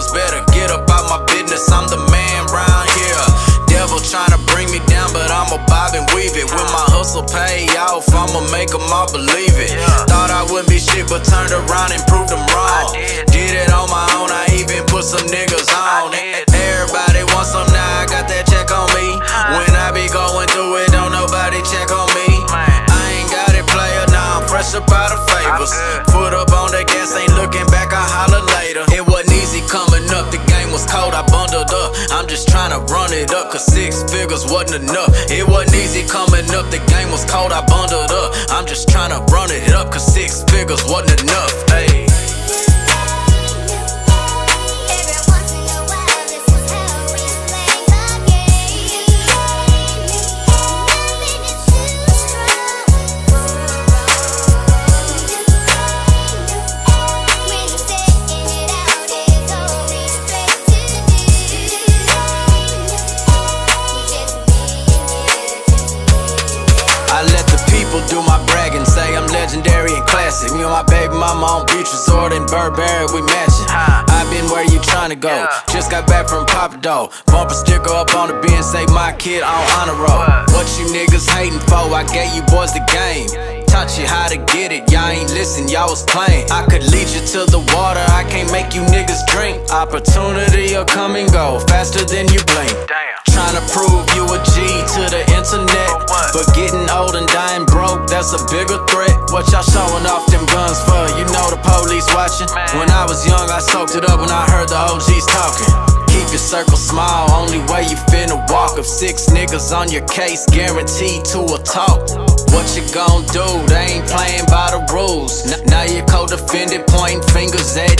bills, better. Get up my business, I'm the man round here. Devil trying to bring me down, but I'ma bob and weave it. When my hustle pay off, I'ma make them all believe it. Thought I wouldn't be shit, but turned around and proved them wrong. Did it on my own, I even put some niggas on it. Everybody wants some, now I got that check on me. When I be going through it, don't nobody check on me. I ain't got it, player, now I'm fresh up out of favors. It up, cause six figures wasn't enough. It wasn't easy coming up, the game was cold, I bundled up. I'm just trying to run it up, cause six figures wasn't enough. People do my bragging, say I'm legendary and classic. Me and my baby mama on beach resort in Burberry, we matching. i been where you tryna go. Just got back from Papa Dough. Bumper sticker up on the bin, say my kid on honor roll. What you niggas hating for? I gave you boys the game. Taught you how to get it, y'all ain't listen, y'all was playing. I could lead you to the water, I can't make you niggas drink. Opportunity will come and go faster than you blink. Tryna prove you a G to the internet. But getting old and dying that's a bigger threat. What y'all showing off them guns for? You know the police watching. When I was young, I soaked it up when I heard the OGs talking. Keep your circle small, only way you finna walk. If six niggas on your case, guaranteed to a talk. What you gon' do? They ain't playing by the rules. N- now you're co-defendant, pointing fingers at